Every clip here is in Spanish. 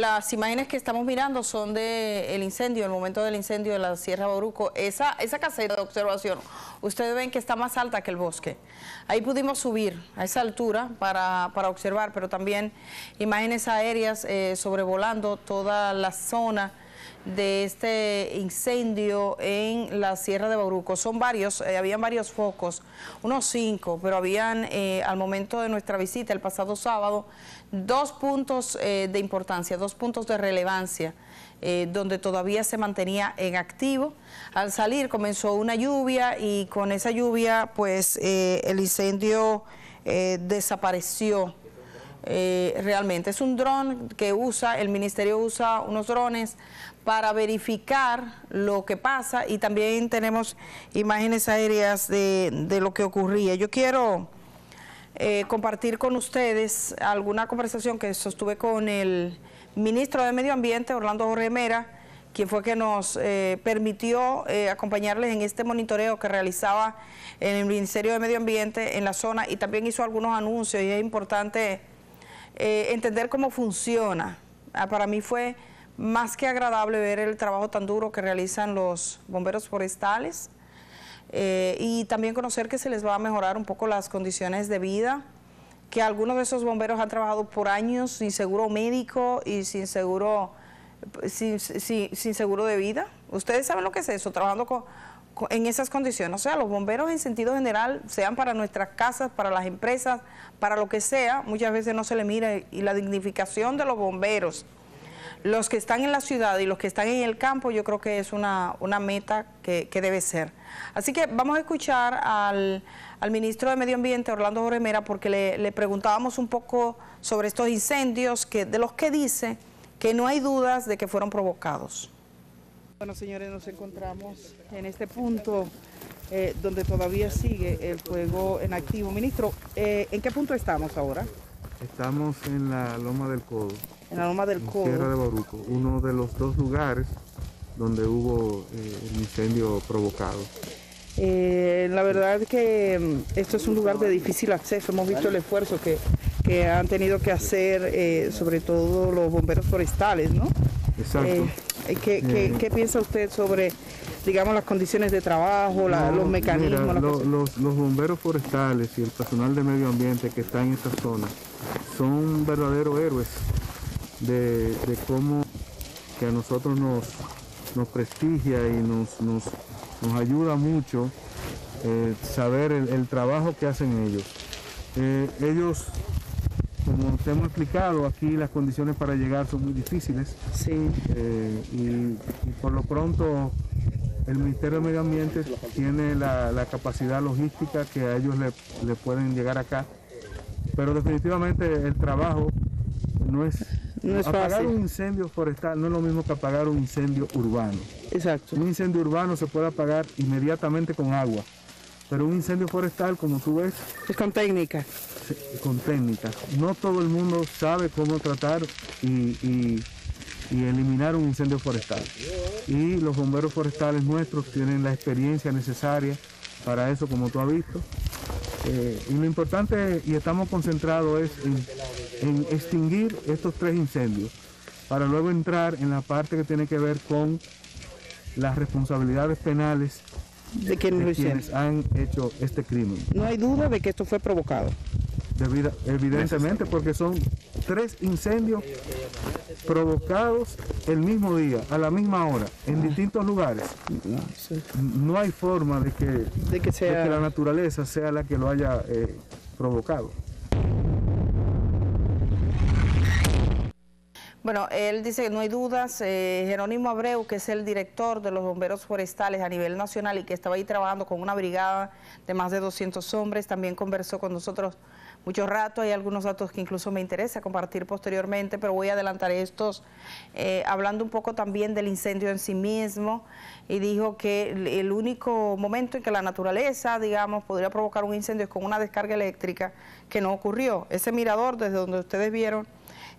Las imágenes que estamos mirando son del incendio, el momento del incendio de la Sierra Boruco. Esa, esa caseta de observación, ustedes ven que está más alta que el bosque. Ahí pudimos subir a esa altura para, observar, pero también imágenes aéreas eh, sobrevolando toda la zona de este incendio en la Sierra de Bauruco. Son varios, eh, habían varios focos, unos cinco, pero habían eh, al momento de nuestra visita el pasado sábado dos puntos eh, de importancia, dos puntos de relevancia. donde todavía se mantenía en activo. Al salir comenzó una lluvia y con esa lluvia pues el incendio desapareció realmente. Es un dron que usa, el ministerio usa unos drones para verificar lo que pasa y también tenemos imágenes aéreas de, lo que ocurría. Yo quiero eh, compartir con ustedes alguna conversación que sostuve con el ministro de Medio Ambiente, Orlando Jorge Mera, quien fue que nos eh, permitió eh, acompañarles en este monitoreo que realizaba en el Ministerio de Medio Ambiente en la zona y también hizo algunos anuncios y es importante entender cómo funciona. Ah, para mí fue más que agradable ver el trabajo tan duro que realizan los bomberos forestales eh, y también conocer que se les va a mejorar un poco las condiciones de vida, que algunos de esos bomberos han trabajado por años sin seguro médico y sin seguro, sin, seguro de vida. Ustedes saben lo que es eso, trabajando en esas condiciones. O sea, los bomberos en sentido general, sean para nuestras casas, para las empresas, para lo que sea, muchas veces no se le mira y la dignificación de los bomberos los que están en la ciudad y los que están en el campo, yo creo que es una, meta que, debe ser. Así que vamos a escuchar al, ministro de Medio Ambiente, Orlando Joremera, porque le, preguntábamos un poco sobre estos incendios, que, de los que dice que no hay dudas de que fueron provocados. Bueno, señores, nos encontramos en este punto eh, donde todavía sigue el fuego en activo. Ministro, eh, ¿en qué punto estamos ahora? Estamos en la Loma del Codo en la Loma del Codo. Sierra de Boruco, uno de los dos lugares donde hubo eh, el incendio provocado. Eh, la verdad que mm, esto es un lugar de difícil acceso, hemos visto el esfuerzo que, han tenido que hacer eh, sobre todo los bomberos forestales, ¿no? Exacto. ¿Qué, piensa usted sobre, digamos, las condiciones de trabajo, los mecanismos? los, los bomberos forestales y el personal de medio ambiente que está en esta zona son verdaderos héroes de, cómo que a nosotros nos, nos prestigia y nos, nos, ayuda mucho eh, saber el, trabajo que hacen ellos. Eh, ellos, como te hemos explicado, aquí las condiciones para llegar son muy difíciles. Sí. Eh, y, por lo pronto el Ministerio de Medio Ambiente tiene la, capacidad logística que a ellos le, le pueden llegar acá. Pero definitivamente el trabajo no es apagar un incendio forestal no es lo mismo que apagar un incendio urbano. Exacto. Un incendio urbano se puede apagar inmediatamente con agua, pero un incendio forestal, como tú ves... Es con técnica. Con técnica. No todo el mundo sabe cómo tratar y, eliminar un incendio forestal. Y los bomberos forestales nuestros tienen la experiencia necesaria para eso, como tú has visto. Eh, y lo importante, y estamos concentrados, es en en extinguir estos tres incendios para luego entrar en la parte que tiene que ver con las responsabilidades penales de quienes, han hecho este crimen. No hay duda de que esto fue provocado. Evidentemente, porque son tres incendios provocados el mismo día, a la misma hora, en distintos lugares. No, hay forma de que, de que, sea... la naturaleza sea la que lo haya eh, provocado. Bueno, él dice que no hay dudas. Eh, Jerónimo Abreu, que es el director de los bomberos forestales a nivel nacional y que estaba ahí trabajando con una brigada de más de 200 hombres, también conversó con nosotros mucho rato. Hay algunos datos que incluso me interesa compartir posteriormente, pero voy a adelantar estos, eh, hablando un poco también del incendio en sí mismo. Y dijo que el único momento en que la naturaleza, digamos, podría provocar un incendio es con una descarga eléctrica que no ocurrió. Ese mirador, desde donde ustedes vieron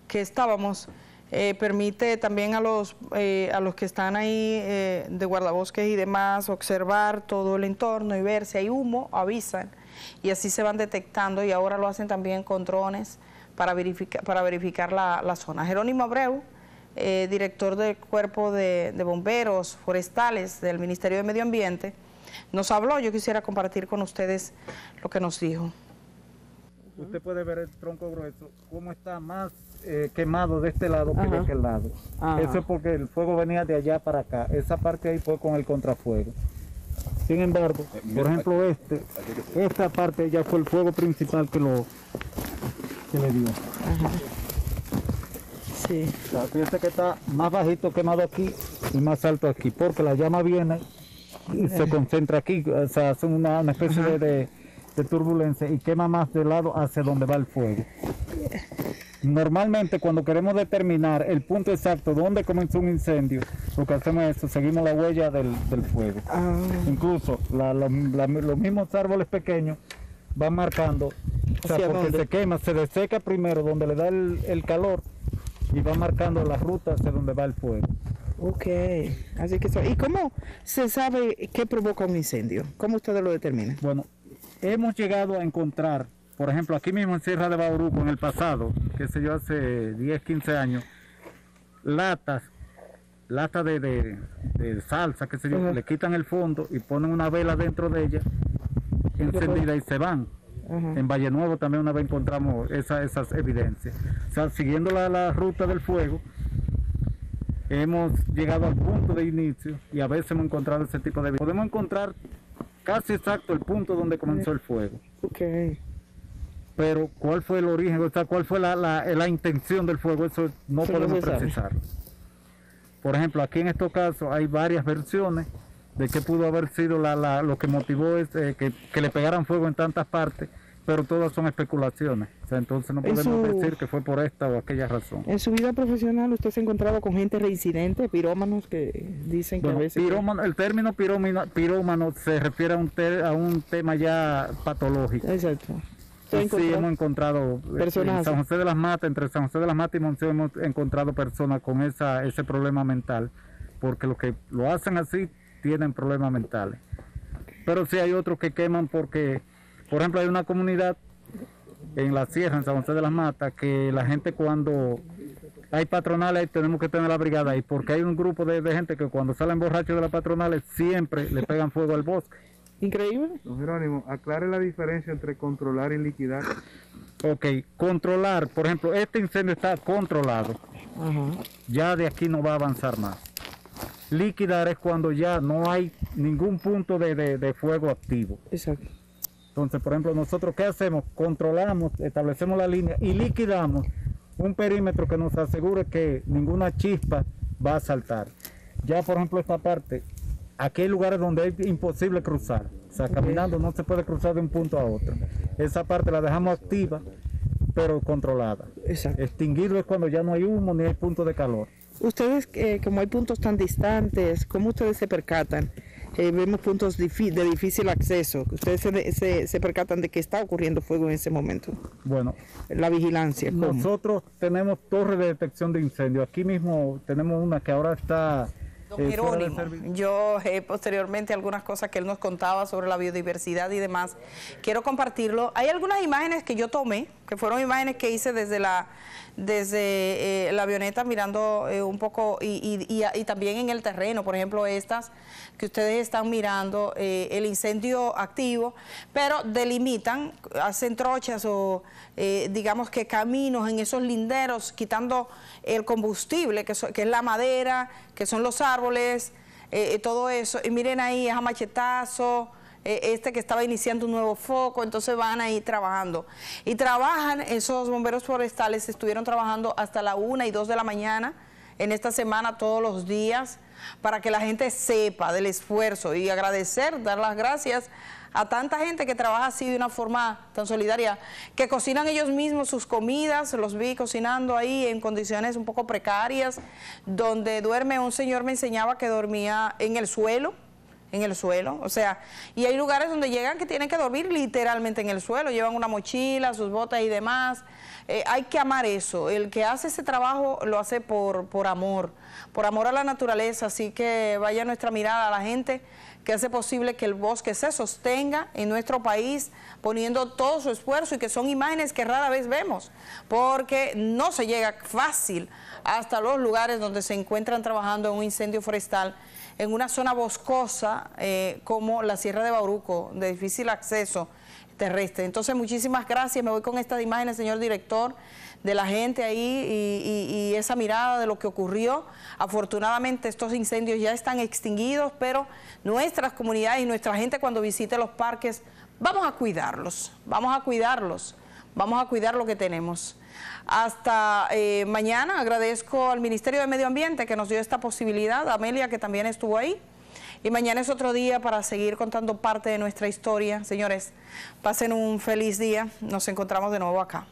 que estábamos, eh, permite también a los, eh, a los que están ahí eh, de guardabosques y demás observar todo el entorno y ver si hay humo, avisan y así se van detectando y ahora lo hacen también con drones para verificar, para verificar la, zona. Jerónimo Abreu, eh, director del Cuerpo de, de Bomberos Forestales del Ministerio de Medio Ambiente, nos habló. Yo quisiera compartir con ustedes lo que nos dijo. Usted puede ver el tronco grueso, cómo está más eh, quemado de este lado que de aquel lado. Ajá. Eso es porque el fuego venía de allá para acá. Esa parte ahí fue con el contrafuego. Sin embargo, por ejemplo, este, esta parte ya fue el fuego principal que lo que le dio. Sí. O sea, fíjese que está más bajito quemado aquí y más alto aquí, porque la llama viene y se concentra aquí, o sea, hace una, una especie de, de- de turbulencia y quema más de lado hacia donde va el fuego. Normalmente cuando queremos determinar el punto exacto donde comenzó un incendio, lo que hacemos es eso, seguimos la huella del, del fuego. Ah, Incluso la- la- la- los mismos árboles pequeños van marcando, o sea, ¿Hacia porque dónde? se quema, se deseca primero donde le da el, el calor y va marcando la ruta hacia donde va el fuego. ok. Así que eso. ¿Y cómo se sabe qué provoca un incendio? ¿Cómo ustedes lo determinan? Bueno, hemos llegado a encontrar, por ejemplo, aquí mismo en Sierra de Bauruco en el pasado, qué sé yo, hace 10, 15 años, latas, latas de, de- de salsa, qué sé yo, le quitan el fondo y ponen una vela dentro de ella encendida y se van. En Valle Nuevo también una vez encontramos esa- esas evidencias. O sea, siguiendo la, la ruta del fuego, hemos llegado al punto de inicio y a veces hemos encontrado ese tipo de. Podemos encontrar casi exacto el punto donde comenzó el fuego. Ok. Pero cuál fue el origen, o sea, cuál fue la, la- la intención del fuego, eso no podemos precisar. Por ejemplo, aquí en estos casos hay varias versiones de qué pudo haber sido la, la- lo que motivó ese- que, que le pegaran fuego en tantas partes, pero todas son especulaciones. O sea, entonces no En podemos su- decir que fue por esta o aquella razón. En su vida profesional, ¿usted se ha encontrado con gente reincidente, pirómanos que dicen que a veces... pirómano- el término pirómano, pirómano se refiere a un, te- a un tema ya patológico. Exacto. ¿Usted ha Sí, hemos encontrado eh, Personas en San. José de las Matas, entre San José de las Matas y Monción hemos encontrado personas con esa, ese problema mental, porque los que lo hacen así tienen problemas mentales. Pero sí hay otros que queman porque, por ejemplo, hay una comunidad en la sierra, en San José de las Matas, que la gente cuando hay patronales tenemos que tener la brigada ahí, porque hay un grupo de, de gente que cuando salen borrachos de las patronales siempre le pegan fuego al bosque. Increíble. Don Jerónimo, aclare la diferencia entre controlar y liquidar. Ok, controlar, por ejemplo, este incendio está controlado. Ajá. ya de aquí no va a avanzar más. Liquidar es cuando ya no hay ningún punto de, de- de fuego activo. Exacto. Entonces, por ejemplo, nosotros qué hacemos? Controlamos, establecemos la línea y liquidamos un perímetro que nos asegure que ninguna chispa va a saltar. Ya, por ejemplo, esta parte, aquí hay lugares donde es imposible cruzar. O sea, caminando no se puede cruzar de un punto a otro. Esa parte la dejamos activa, pero controlada. Exacto. Extinguido es cuando ya no hay humo ni hay punto de calor. Ustedes, eh, como hay puntos tan distantes, ¿cómo ustedes se percatan? Eh, vemos puntos de difícil acceso. Ustedes se, se- se percatan de que está ocurriendo fuego en ese momento. Bueno, La vigilancia, ¿cómo? Nosotros tenemos torre de detección de incendio. Aquí mismo tenemos una que ahora está Don Jerónimo, yo eh, posteriormente algunas cosas que él nos contaba sobre la biodiversidad y demás, quiero compartirlo. Hay algunas imágenes que yo tomé, que fueron imágenes que hice desde la desde eh, la avioneta mirando eh, un poco y, y- y- también en el terreno, por ejemplo estas que ustedes están mirando, eh, el incendio activo, pero delimitan, hacen trochas o digamos que caminos en esos linderos, quitando el combustible, que, que es la madera, que son los árboles, todo eso. Y miren ahí, es a machetazo, este que estaba iniciando un nuevo foco, entonces van ahí trabajando. Y trabajan, esos bomberos forestales estuvieron trabajando hasta la una y dos de la mañana en esta semana todos los días para que la gente sepa del esfuerzo y agradecer, dar las gracias a tanta gente que trabaja así de una forma tan solidaria, que cocinan ellos mismos sus comidas, los vi cocinando ahí en condiciones un poco precarias, donde duerme, un señor me enseñaba que dormía en el suelo, en el suelo, o sea, y hay lugares donde llegan que tienen que dormir literalmente en el suelo, llevan una mochila, sus botas y demás. Eh, hay que amar eso, el que hace ese trabajo lo hace por, por amor, por amor a la naturaleza, así que vaya nuestra mirada a la gente que hace posible que el bosque se sostenga en nuestro país, poniendo todo su esfuerzo y que son imágenes que rara vez vemos, porque no se llega fácil hasta los lugares donde se encuentran trabajando en un incendio forestal en una zona boscosa eh, como la Sierra de Bauruco, de difícil acceso terrestre. Entonces, muchísimas gracias. Me voy con estas imágenes, señor director, de la gente ahí y, esa mirada de lo que ocurrió. Afortunadamente, estos incendios ya están extinguidos, pero nuestras comunidades y nuestra gente cuando visite los parques, vamos a cuidarlos, vamos a cuidarlos, vamos a cuidar lo que tenemos. Hasta eh, mañana agradezco al Ministerio de Medio Ambiente que nos dio esta posibilidad, a Amelia que también estuvo ahí. Y mañana es otro día para seguir contando parte de nuestra historia. Señores, pasen un feliz día. Nos encontramos de nuevo acá.